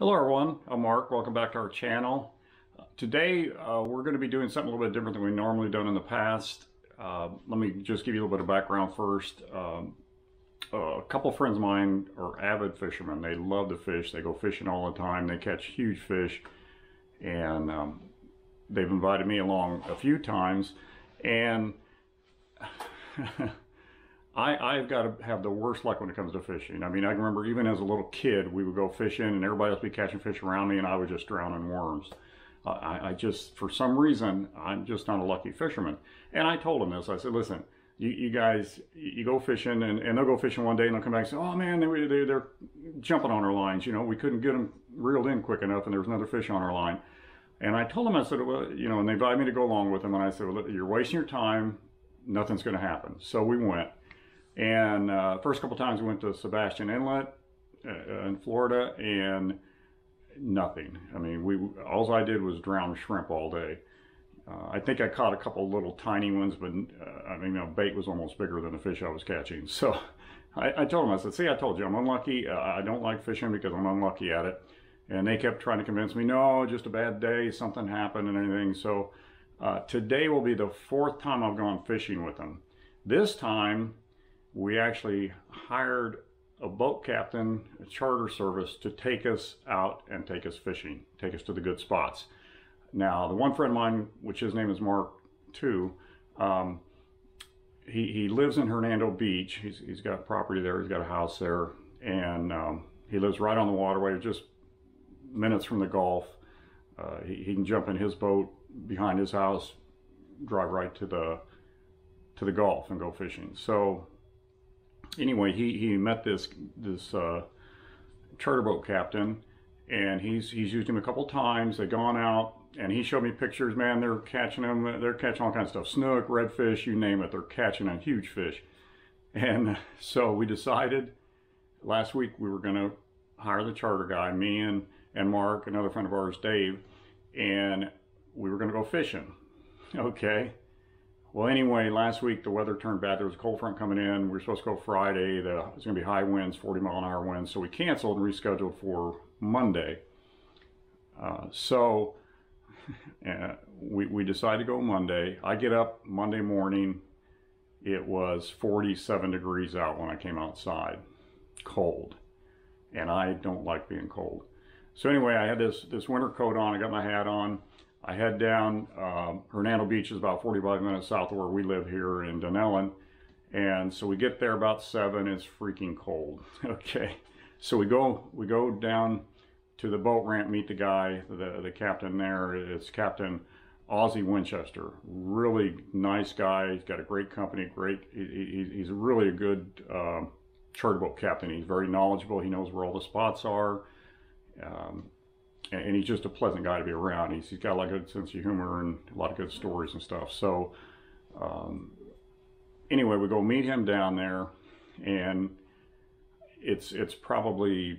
Hello everyone, I'm Mark. Welcome back to our channel. Today uh, we're going to be doing something a little bit different than we normally done in the past. Uh, let me just give you a little bit of background first. Um, a couple friends of mine are avid fishermen. They love to fish. They go fishing all the time. They catch huge fish. And um, they've invited me along a few times. And I, I've got to have the worst luck when it comes to fishing. I mean, I remember even as a little kid, we would go fishing and everybody else would be catching fish around me and I would just drown in worms. I, I, just, for some reason, I'm just not a lucky fisherman. And I told them this. I said, listen, you, you guys, you go fishing and, and they'll go fishing one day and they'll come back and say, oh man, they, they, they're jumping on our lines. You know, we couldn't get them reeled in quick enough and there was another fish on our line. And I told them, I said, well, you know, and they invited me to go along with them. And I said, well, you're wasting your time. Nothing's going to happen. So we went. And uh, first couple times we went to Sebastian Inlet uh, in Florida, and nothing. I mean, we all I did was drown shrimp all day. Uh, I think I caught a couple little tiny ones, but uh, I mean, the bait was almost bigger than the fish I was catching. So I, I told them, I said, see, I told you, I'm unlucky. Uh, I don't like fishing because I'm unlucky at it. And they kept trying to convince me, no, just a bad day, something happened and anything. So uh, today will be the fourth time I've gone fishing with them. This time, we actually hired a boat captain, a charter service to take us out and take us fishing, take us to the good spots. Now, the one friend of mine, which his name is Mark too, um, he, he lives in Hernando Beach. He's, he's got property there, he's got a house there, and um, he lives right on the waterway, just minutes from the Gulf. Uh, he, he can jump in his boat behind his house, drive right to the to the Gulf and go fishing. So anyway, he, he met this this uh, charter boat captain, and he's he's used him a couple times. They've gone out, and he showed me pictures. Man, they're catching them. They're catching all kinds of stuff: snook, redfish, you name it. They're catching a huge fish. And so we decided last week we were going to hire the charter guy, me and and Mark, another friend of ours, Dave, and we were going to go fishing. Okay. Well, anyway, last week the weather turned bad. There was a cold front coming in. We were supposed to go Friday. The, it was going to be high winds, 40 mile an hour winds. So we canceled and rescheduled for Monday. Uh, so uh, we, we decided to go Monday. I get up Monday morning. It was 47 degrees out when I came outside. Cold. And I don't like being cold. So anyway, I had this, this winter coat on. I got my hat on. I head down, um, Hernando Beach is about 45 minutes south of where we live here in Dunnellon. And so we get there about seven, it's freaking cold. okay. So we go, we go down to the boat ramp, meet the guy, the, the captain there. It's Captain Ozzie Winchester. Really nice guy. He's got a great company, great, he, he's really a good um, charter boat captain. He's very knowledgeable. He knows where all the spots are. Um, and he's just a pleasant guy to be around. He's, he's got a lot of good sense of humor and a lot of good stories and stuff. So um, anyway, we go meet him down there, and it's it's probably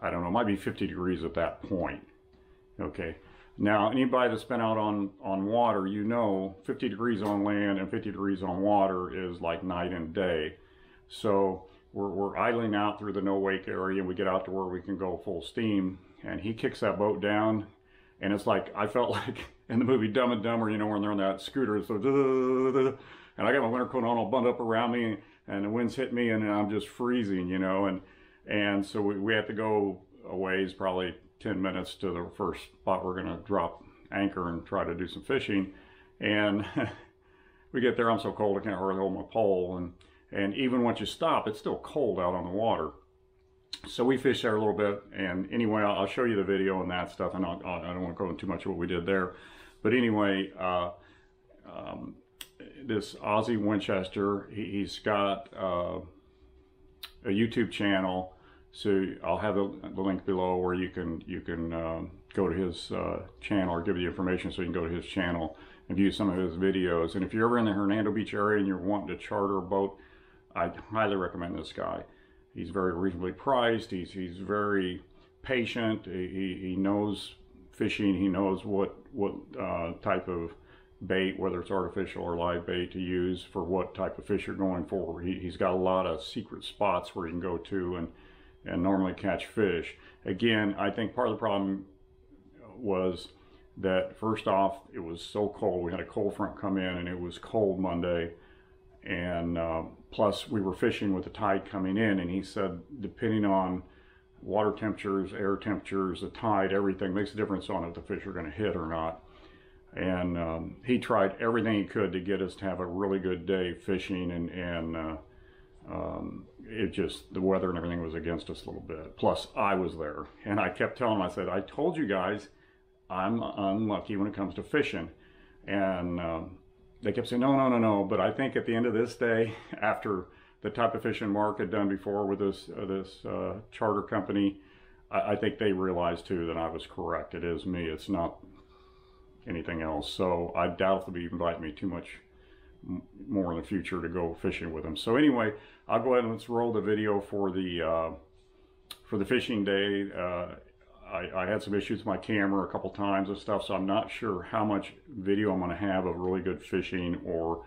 I don't know, might be 50 degrees at that point. Okay. Now, anybody that's been out on, on water, you know 50 degrees on land and 50 degrees on water is like night and day. So we're, we're idling out through the no wake area and we get out to where we can go full steam and he kicks that boat down and it's like I felt like in the movie Dumb and Dumber, you know, when they're on that scooter, so and I got my winter coat on all bundled up around me, and the winds hit me, and I'm just freezing, you know, and and so we, we have to go a ways, probably 10 minutes to the first spot we're going to drop anchor and try to do some fishing, and we get there, I'm so cold I can't hardly hold my pole, and and even once you stop, it's still cold out on the water so we fished there a little bit and anyway I'll, show you the video and that stuff and I'll, I do not want to go into too much of what we did there. But anyway uh, um, this Ozzie Winchester he, has got uh, a YouTube channel. So I'll have the, the, link below where you can you can um, go to his uh, channel or give you information so you can go to his channel and view some of his videos. And if you're ever in the Hernando Beach area and you're wanting to charter a boat I highly recommend this guy he's very reasonably priced. He's he's very patient. He he knows fishing. He knows what what uh, type of bait, whether it's artificial or live bait, to use for what type of fish you're going for. He, he's got a lot of secret spots where you can go to and and normally catch fish. Again, I think part of the problem was that first off, it was so cold. We had a cold front come in and it was cold Monday. And uh, plus, we were fishing with the tide coming in. And he said, depending on water temperatures, air temperatures, the tide, everything makes a difference on if the fish are going to hit or not. And um, he tried everything he could to get us to have a really good day fishing. And, and uh, um, it just, the weather and everything was against us a little bit. Plus, I was there. And I kept telling him, I said, I told you guys I'm unlucky when it comes to fishing. And um, they kept saying, no, no, no, no. But I think at the end of this day, after the type of fishing Mark had done before with this, uh, this uh, charter company, I, I, think they realized too that I was correct. It is me, it's not anything else. So I doubt they'll be inviting me too much more in the future to go fishing with them. So anyway, I'll go ahead and let's roll the video for the uh, for the fishing day. I, I, had some issues with my camera a couple times and stuff, so I'm not sure how much video I'm going to have of really good fishing or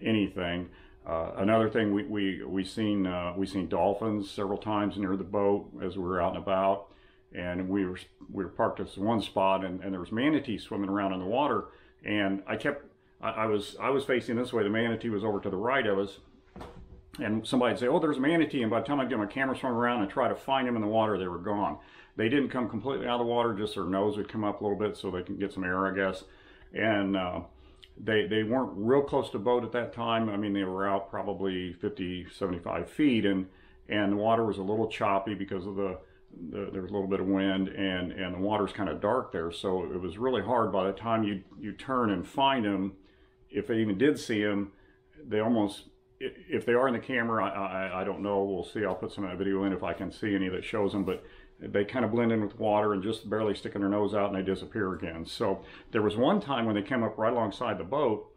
anything. Uh, another thing, we we we seen uh, we seen dolphins several times near the boat as we were out and about, and we were we were parked at one spot, and, and there was manatee swimming around in the water, and I kept I was I was facing this way, the manatee was over to the right of us, and somebody'd say, "Oh, there's a manatee," and by the time I'd get my camera swung around and try to find them in the water, they were gone. They didn't come completely out of the water, just their nose would come up a little bit so they can get some air, I guess. And uh, they, they weren't real close to boat at that time. I mean, they were out probably 50, 75 feet, and, and the water was a little choppy because of the, the there was a little bit of wind, and, and the water's kind of dark there. So it was really hard by the time you, you turn and find them, if they even did see them, they almost if they are in the camera, I, I, I, don't know. We'll see. I'll put some of that video in if I can see any that shows them. But they kind of blend in with water and just barely sticking their nose out and they disappear again. So there was one time when they came up right alongside the boat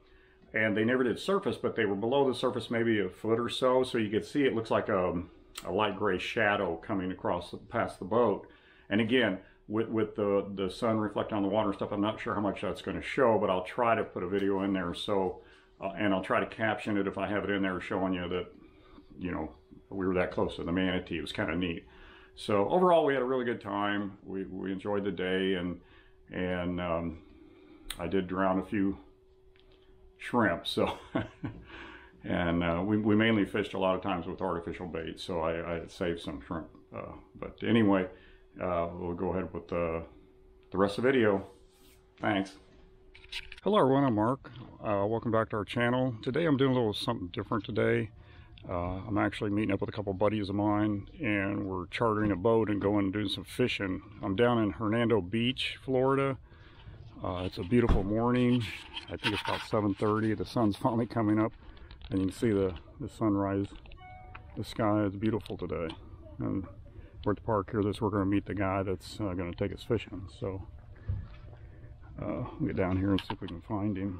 and they never did surface, but they were below the surface maybe a foot or so. So you could see it looks like a, a light gray shadow coming across past the boat. And again, with, with the, the sun reflecting on the water and stuff, I'm not sure how much that's going to show, but I'll try to put a video in there. So, uh, and I'll try to caption it if I have it in there showing you that, you know, we were that close to the manatee. It was kind of neat. So overall, we had a really good time. We, we enjoyed the day, and and um, I did drown a few shrimp. So and uh, we, we mainly fished a lot of times with artificial bait, so I, I saved some shrimp. Uh, but anyway, uh, we'll go ahead with the, the rest of the video. Thanks. Hello everyone, I'm Mark. Uh, welcome back to our channel. Today I'm doing a little something different today. Uh, I'm actually meeting up with a couple buddies of mine and we're chartering a boat and going and doing some fishing. I'm down in Hernando Beach, Florida. Uh, it's a beautiful morning. I think it's about 7.30. The sun's finally coming up and you can see the, the sunrise. The sky is beautiful today. And we're at the park here. This we're going to meet the guy that's uh, going to take us fishing. So uh, we'll get down here and see if we can find him.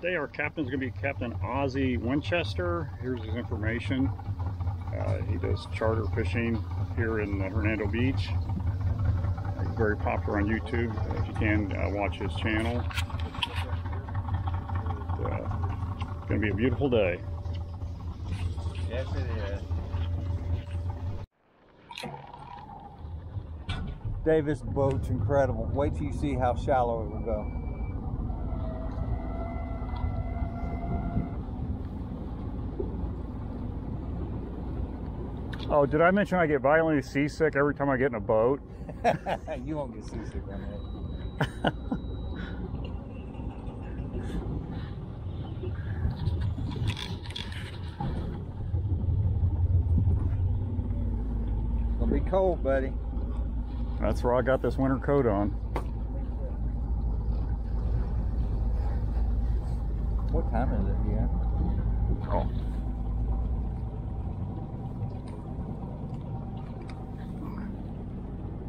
Today our captain is going to be Captain Ozzie Winchester. Here's his information. Uh, he does charter fishing here in uh, Hernando Beach. He's very popular on YouTube. Uh, you can uh, watch his channel. Uh, it's going to be a beautiful day. Yes, it is. Davis boat's incredible. Wait till you see how shallow it will go. Oh, did I mention I get violently seasick every time I get in a boat? you won't get seasick on that. Gonna be cold, buddy. That's where I got this winter coat on. What time is it, yeah? Oh.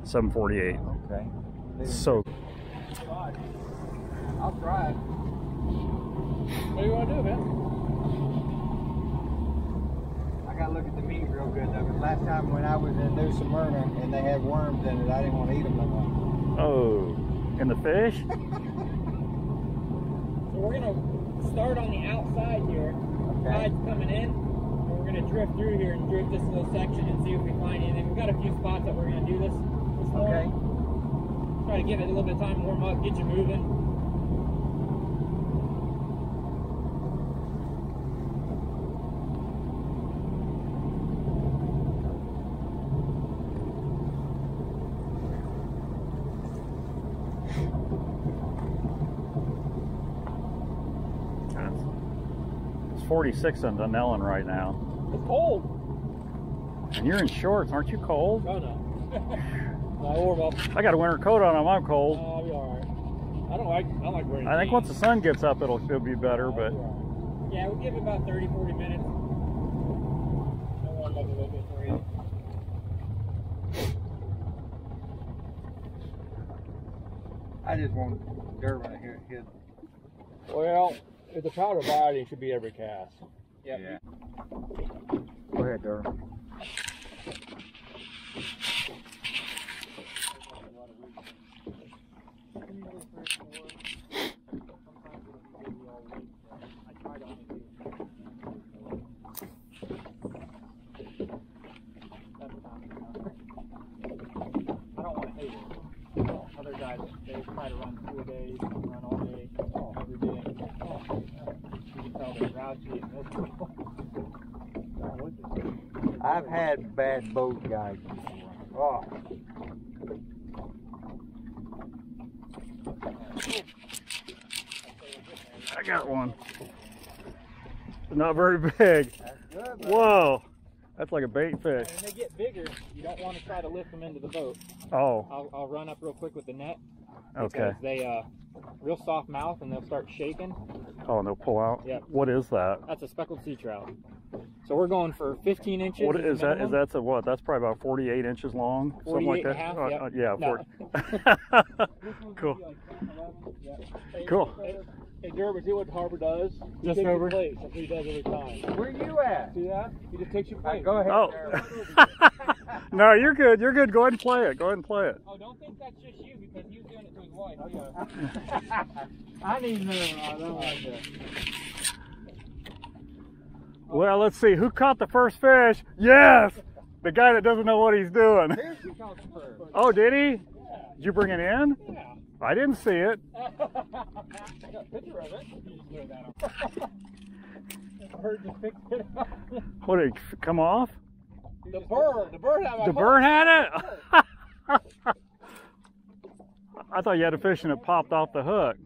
748. Okay. So. I'll try it. What do you want to do, man? I gotta look at the meat real good though, because last time when I was in New Smyrna and they had worms in it, I didn't want to eat them no more. Oh, in the fish? so we're gonna start on the outside here. Okay. Tide's coming in. and We're gonna drift through here and drift this little section and see if we find anything. We've got a few spots that we're gonna do this. this Okay. Try to give it a little bit of time to warm up, get you moving. It's 46 in Dunnellon right now. It's cold. And you're in shorts. Aren't you cold? Oh no. I warm up. I got a winter coat on. I'm cold. Uh, I'll be alright. I don't like. I don't like wearing. I think jeans. once the sun gets up, it'll, it'll be better, I'll but be alright. Yeah, we'll give it about 30, 40 minutes. I'll warm up a little bit for you. I just want Durbin to hear his. Well, if the powder body should be every cast. Yep. Yeah. go ahead, Durham. I don't want to hate it. Other guys, they try to run two a day, run all day, every day. You can tell they're grouchy and miserable. I've had bad boat guys before. Oh, I got one. Not very big. that's good. Whoa. That's like a bait fish. When they get bigger, you don't want to try to lift them into the boat. Oh, I'll, I'll run up real quick with the net. okay. They, uh, real soft mouth and they'll start shaking. Oh, and they'll pull out? Yeah. What is that? That's a speckled sea trout. So we're going for 15 inches. What as is that? Is that a what? That's probably about 48 inches long, something like 48 and that. a half, Uh, yep. uh, yeah, No. 40. cool. Hey, Cool. Hey, hey Derby, see what Harbor does? He Just takes your over. place. That's what he does every time. Where you at? See that? He just takes your place. go ahead. Oh. No, you're good. You're good. Go ahead and play it. Go ahead and play it. Oh, don't think that's just you because he was doing it to his wife. I need another one. I don't like that. Well, let's see. Who caught the first fish? Yes! The guy that doesn't know what he's doing. Here's the caught the first. Oh, did he? Did you bring it in? Yeah. I didn't see it. I got a picture of it. You just throw that on. The bird just picked it up. What did it come off? The bird. The bird had my The bird had it? I thought you had a fish and it popped off the hook.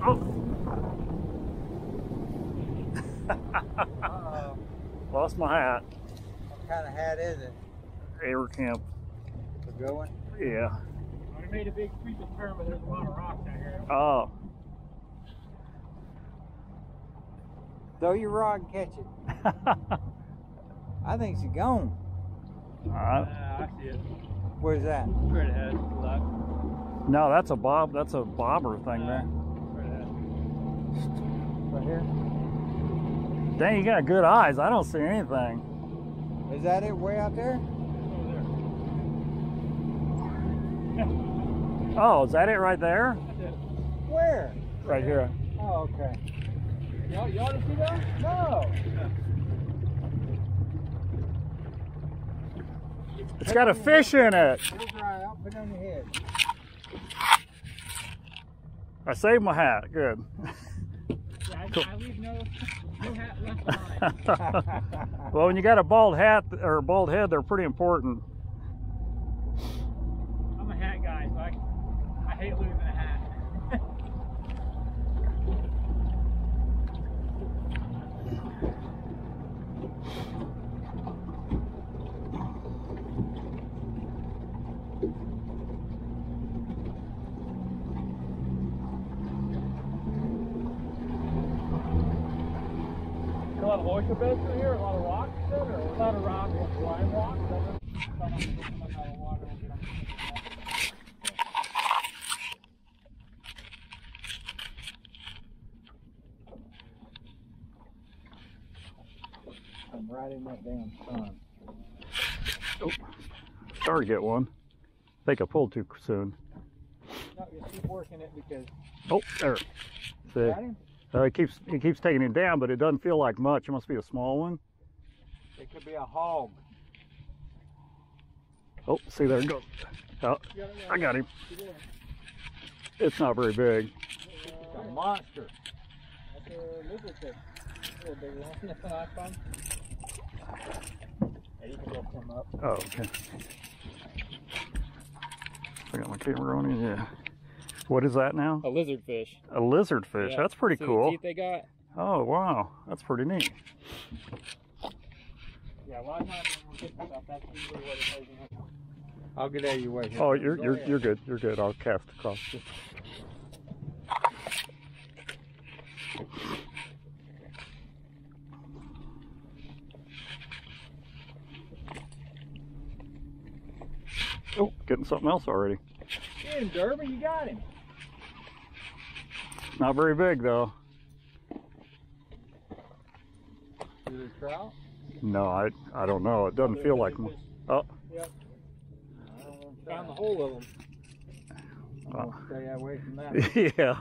Oh, Uh-oh. Lost my hat. What kind of hat is it? Air camp. A good one? Yeah. We made a big creeping turn, but there's a lot of rocks out here. Oh. Throw your rod and catch it. I think she's gone. Uh, Ah, I see it. Where's that? Straight ahead. Left. no, that's a bob. That's a bobber thing there. Straight ahead. Right here. Dang, you got good eyes. I don't see anything. Is that it way out there? Oh, is that it right there? It. Where? Right here. Oh, okay. Y'all, y'all see that? No. It's got a fish in it. It'll dry out. Put it on your head. I saved my hat. Good. Yeah, I, Cool. I leave no, no hat left behind. well, when you got a bald hat or a bald head, they're pretty important. I'm a hat guy, so I, I hate losing a hat. Come lot of oyster beds through here, a lot of rocks then, or A lot of rock, lime rocks? some of them come up out of water and get them. I'm in that damn sun. Started to get one. I think I pulled too soon. No, you keep working it because Oh, there. See, uh, it keeps it keeps taking it down, but it doesn't feel like much. It must be a small one. It could be a hog. Oh, see there it goes. Oh, I got him. It's not very big. It's a monster. That's a lizard fish. A little bigger one. That's a nice one. Yeah, you can lift him up. Oh, okay. I got my camera on it. Yeah. What is that now? A lizard fish. A lizard fish. Yeah. That's pretty See the cool. teeth they got? Oh wow, that's pretty neat. Yeah, a lot of times when we're getting stuff, that's usually what it is. I'll get out of your way. here. Oh, you're Go you're ahead. you're good. You're good. I'll cast across. it. Oh, getting something else already. Get him, Derby. You got him. Not very big though. Is it trout? No, I I don't know. It doesn't feel like. Lizard Oh, fish. Uh. I don't want Found the whole of them. I'm stay away from that. yeah.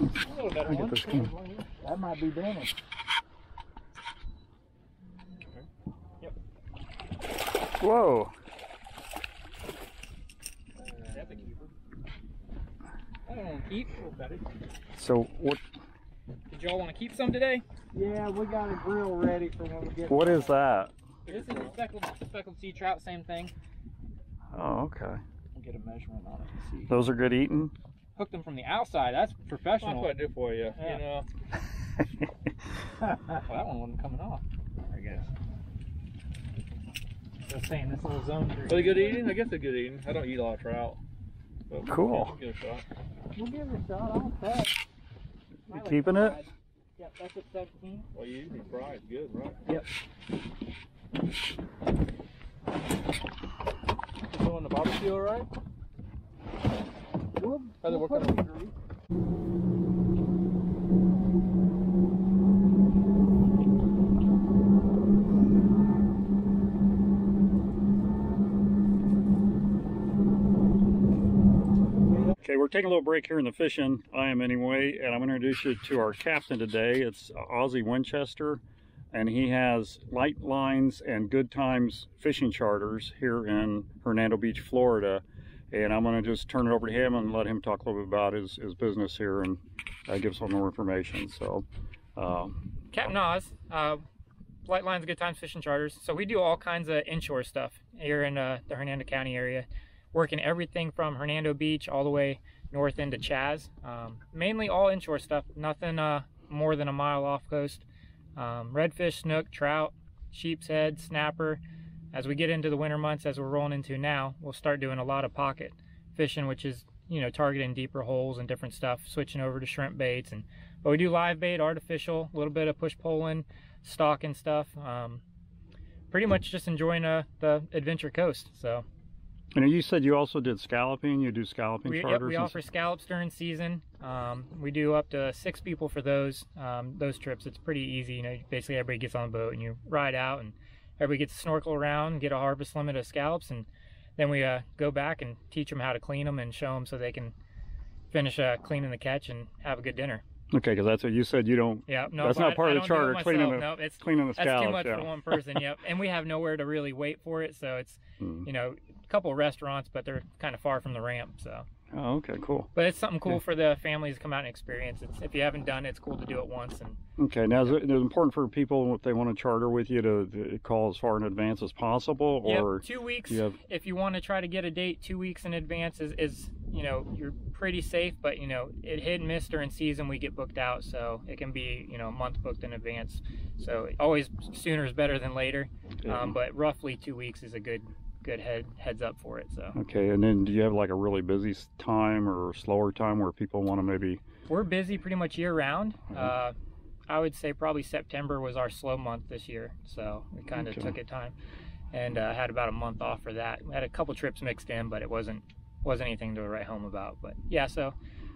A little I get one. this one. That might be Dennis. Whoa. That's a keeper. I don't want to keep. We'll bet it. So what Did y'all want to keep some today? Yeah, we got a grill ready for when we get. what is that? This is a speckled, speckled sea trout, same thing. Oh, okay. We'll get a measurement on it and see. Those are good eating. Hook them from the outside. That's professional. That's what I do for you. Yeah. You know. Well, that one wasn't coming off. I guess. Just saying, this little zone. Are they good eating? I guess they're good eating. I don't eat a lot of trout. But Cool. Give it a shot. We'll give it a shot. I'll try. You keeping it? Yep, that's at 17. Well, you usually fry it good, right? Yep. You doing the barbecue all right? We'll, How's it we'll working put it taking a little break here in the fishing. I am anyway, and I'm going to introduce you to our captain today. It's Ozzie Winchester, and he has light lines and good times fishing charters here in Hernando Beach, Florida. And I'm going to just turn it over to him and let him talk a little bit about his, his business here and uh, give some more information. So, um, Captain Oz, uh, Light Lines Good Times Fishing Charters. So we do all kinds of inshore stuff here in uh, the Hernando County area, working everything from Hernando Beach all the way north into Chaz. Um, mainly all inshore stuff, nothing uh, more than a mile off coast. Um, redfish, snook, trout, sheep's head, snapper. As we get into the winter months, as we're rolling into now, we'll start doing a lot of pocket fishing, which is you know targeting deeper holes and different stuff. Switching over to shrimp baits and but we do live bait, artificial, a little bit of push pulling, stock and stuff. Um, pretty much just enjoying uh, the adventure coast. So and you said you also did scalloping. You do scalloping we, yep, charters. we and offer scallops during season. Um, we do up to six people for those um, those trips. It's pretty easy. You know, basically everybody gets on the boat and you ride out, and everybody gets to snorkel around, get a harvest limit of scallops, and then we uh, go back and teach them how to clean them and show them so they can finish uh, cleaning the catch and have a good dinner. Okay, because that's what you said. You don't Yeah, no, That's not I- part I of the don't do it charter, cleaning the- No, it's cleaning the scallops. that's too much yeah. for one person. Yep, and we have nowhere to really wait for it, so it's Hmm. you know a couple of restaurants, but they're kind of far from the ramp. So, Oh, okay, cool. but it's something cool Yeah. for the families to come out and experience. It's, if you haven't done it, it's cool to do it once. And Okay, now is it, is it important for people if they want to charter with you to, to call as far in advance as possible, or yep, two weeks. you have If you want to try to get a date, two weeks in advance is, is you know you're pretty safe. But you know it hit and miss during season, we get booked out, so it can be you know a month booked in advance. So always sooner is better than later. Yeah. Um, but roughly two weeks is a good good head heads up for it. So Okay, and then do you have like a really busy time or slower time where people want to maybe? we're busy pretty much year round. Mhm. Uh, I would say probably September was our slow month this year, so we kind of Okay. took it time, and uh, had about a month off for that. We had a couple trips mixed in, but it wasn't wasn't anything to write home about. But yeah, so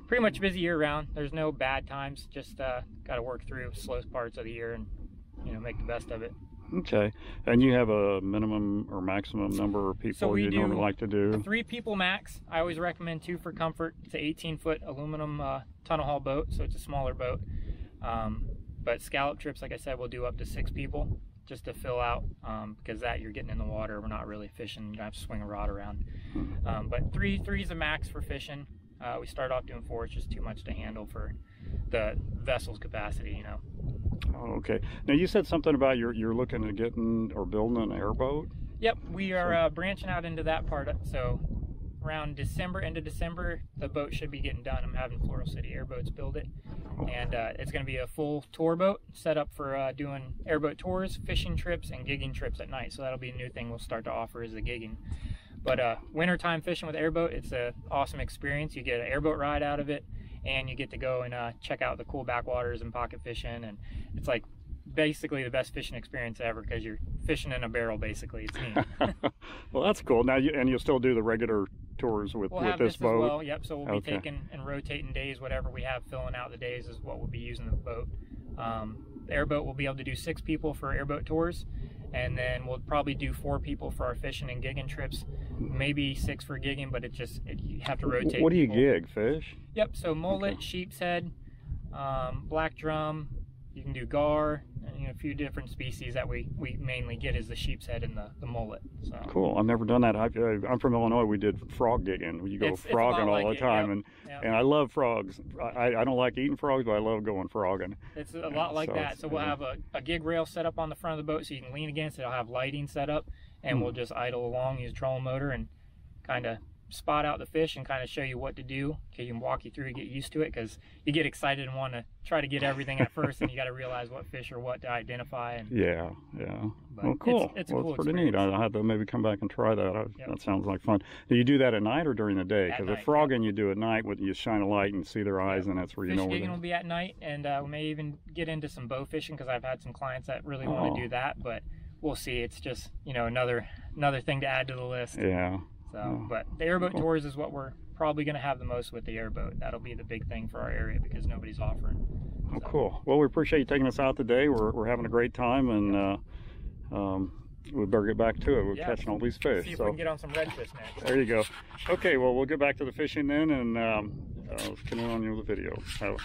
pretty much busy year round. There's no bad times. Just uh, got to work through slow parts of the year and you know make the best of it. Okay, and you have a minimum or maximum number of people we you normally like to do? Three people max. I always recommend two for comfort. It's an 18 foot aluminum uh, tunnel hull boat, so it's a smaller boat. Um, but scallop trips, like I said, we'll do up to six people just to fill out um, because that you're getting in the water. We're not really fishing. You have to swing a rod around. Um, but three three is a max for fishing. Uh, we start off doing four. It's just too much to handle for the vessel's capacity. You know. Oh, okay. Now you said something about you're you're looking at getting or building an airboat. Yep, we are uh, branching out into that part. So around December, end of December, the boat should be getting done. I'm having Floral City Airboats build it, and uh, it's going to be a full tour boat set up for uh, doing airboat tours, fishing trips, and gigging trips at night. So that'll be a new thing we'll start to offer is the gigging. But uh, wintertime fishing with airboat, it's an awesome experience. You get an airboat ride out of it, and you get to go and uh, check out the cool backwaters and pocket fishing, and it's like basically the best fishing experience ever because you're fishing in a barrel basically. It's neat. well, that's cool. Now you and you'll still do the regular tours with We'll with have this this, boat. as well. Yep. So we'll be taking and rotating days, whatever we have filling out the days is what we'll be using the boat. Um, the airboat will be able to do six people for airboat tours, and then we'll probably do four people for our fishing and gigging trips. Maybe six for gigging, but it just it, you have to rotate. What do you gig? Fish? Yep. So mullet, sheep's head, um, black drum. You can do gar, and you know, a few different species that we, we mainly get is the sheep's head and the, the mullet. So Cool. I've never done that. I, I- I'm from Illinois. We did frog gigging. You go It's- it's frogging lot all like the it, time, yep, and yep. and I love frogs. I, I don't like eating frogs, but I love going frogging. It's a lot like So that. So we'll have a, a gig rail set up on the front of the boat so you can lean against it. I'll have lighting set up and Hmm. we'll just idle along, use a trolling motor and kind of spot out the fish and kind of show you what to do. Okay, you can walk you through and get used to it because you get excited and want to try to get everything at first and you got to realize what fish or what to identify. And Yeah, yeah. But well, cool. it's a well, cool it's pretty neat. I'll have to maybe come back and try that. I, Yep. That sounds like fun. Do you do that at night or during the day? Because the frogging you do at night, with you shine a light and see their eyes, and that's where you fish know where gigging will be at night and uh, we may even get into some bow fishing because I've had some clients that really want Oh. to do that. But we'll see. It's just, you know, another another thing to add to the list. Yeah. So, Oh, but the airboat cool. tours is what we're probably going to have the most with the airboat. That'll be the big thing for our area because nobody's offering. Oh, cool. Well, we appreciate you taking us out today. We're, we're having a great time, and uh, um, we better get back to it. We're Yeah. catching all these See fish. if we So can get on some redfish next. there you go. Okay. Well, we'll get back to the fishing then, and um, uh, let's continue on with the video. So,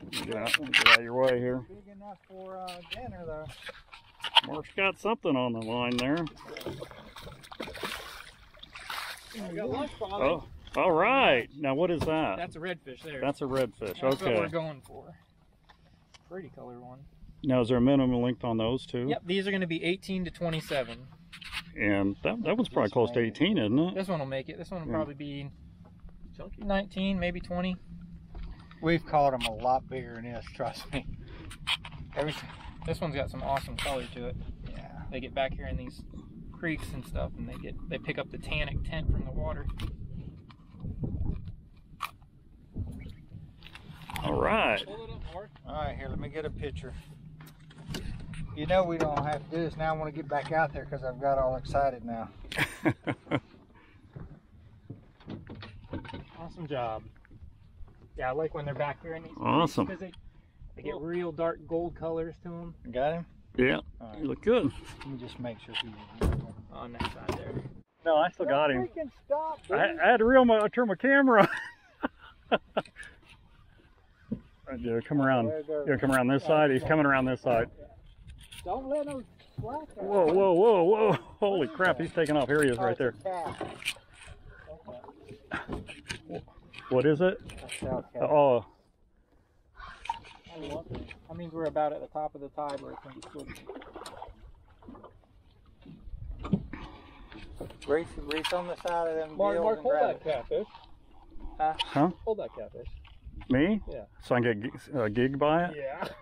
let me get out, get out of your way here. Big enough for uh, dinner, though. Mark's got something on the line there. Got lunch, Father. Oh, all right. Now, what is that? That's a redfish there. That's a redfish. Okay. That's what we're Okay. going for. Pretty color one. Now, is there a minimum length on those two? Yep, these are going to be 18 to 27. And that, that one's probably close to 18, isn't it? This one will make it. This one will Yeah. probably be 19, maybe 20. We've caught them a lot bigger than this, trust me. Everything. This one's got some awesome color to it. Yeah. They get back here in these creeks and stuff, and they get they pick up the tannic tint from the water. All right. Pull it up, Mark. All right, here, let me get a picture. You know we don't have to do this now. I want to get back out there because I've got all excited now. Awesome job. Yeah, I like when they're back here in these Awesome. because they, they get real dark gold colors to them Got him? yeah, All right, you look good. let me just make sure he's. on that side there. No, I still got him. Stop, I, I had to reel my, turn my camera. on. Right, yeah, come around. There. Yeah, come around this side. He's coming around this side. Don't let him slack. Whoa, whoa, whoa, whoa! Holy crap! He's taking off. Here he is, right there. What is it? That's how cat. Oh, That means we're about at the top of the tide where it going to be swimming. Reach, reach on the side of them Mark, Mark, hold that it. catfish. huh? Hold that catfish. Me? Yeah. So I can get a uh, gig by it? Yeah.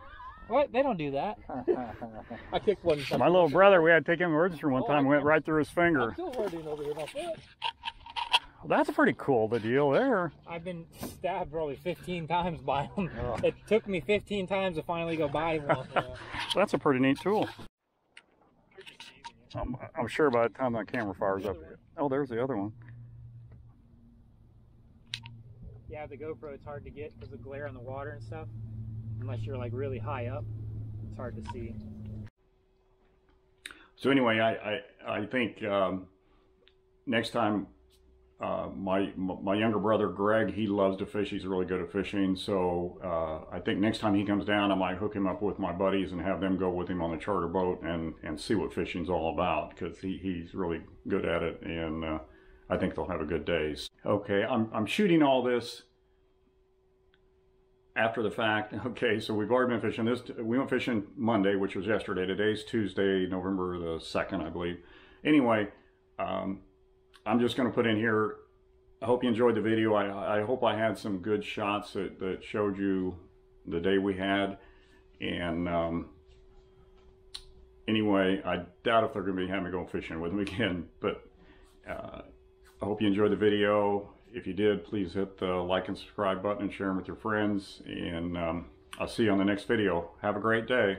What? They don't do that. I kicked one. My little brother, we had to take him to emergency room one Oh, time, went right through his I'm finger. still hurting over here, my foot. That's a pretty cool, the deal there. I've been stabbed probably 15 times by them. Oh. It took me 15 times to finally go buy one. That's a pretty neat tool. I'm, I'm sure by the time that camera fires up. Oh, there's the other one. yeah, the GoPro it's hard to get because of glare on the water and stuff. Unless you're like really high up, it's hard to see. So anyway, I I, I think um, next time uh, my my younger brother Greg he loves to fish. He's really good at fishing. So uh, I think next time he comes down, I might hook him up with my buddies and have them go with him on the charter boat and and see what fishing's all about because he, he's really good at it and uh, I think they'll have a good day. Okay, I'm I'm shooting all this after the fact. Okay, so we've already been fishing this. We went fishing Monday, which was yesterday. Today's Tuesday, November the second, I believe. Anyway, um, I'm just going to put in here. I hope you enjoyed the video. I, I hope I had some good shots that, that showed you the day we had. And um, anyway, I doubt if they're going to be having me go fishing with them again. But uh, I hope you enjoyed the video. If you did, please hit the like and subscribe button and share them with your friends. And um, I'll see you on the next video. Have a great day.